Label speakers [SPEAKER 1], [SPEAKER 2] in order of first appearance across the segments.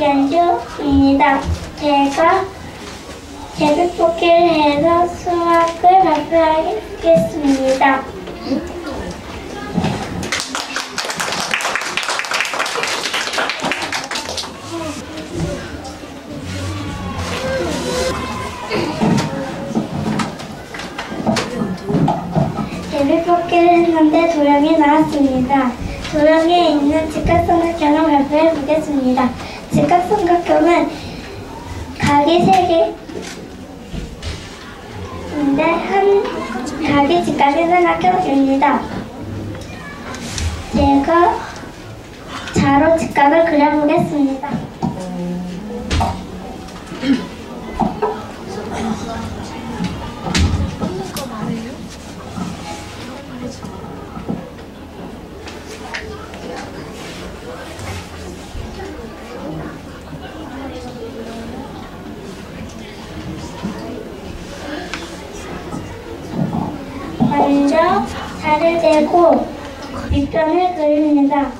[SPEAKER 1] 연주입니다. 제가 제비뽑기를 해서 수학을 발표하겠습니다. 제비뽑기를 했는데 도형이 나왔습니다. 도형에 있는 직각삼각형을 발표해 보겠습니다. 직각삼각형은 각이 세 개인데 한 각이 직각의 삼각형입니다. 제가 자로 직각을 그려보겠습니다. 먼저 자를 대고 밑변을 그립니다.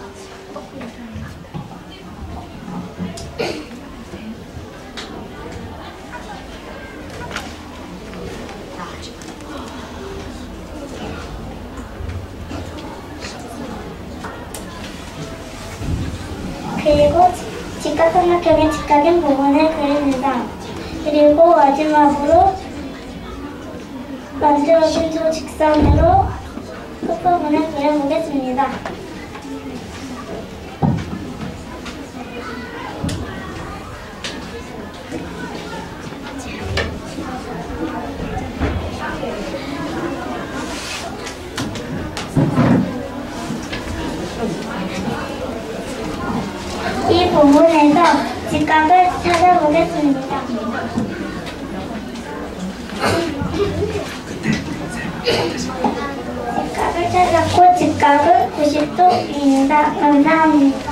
[SPEAKER 1] 그리고 직각삼각형의 직각인 부분을 그립니다. 그리고 마지막으로 만들어진 저 직선으로 끝부분을 그려보겠습니다. 이 부분에서 직각을 찾아보겠습니다. 직각을 찾았고 직각은 90도입니다. 감사합니다.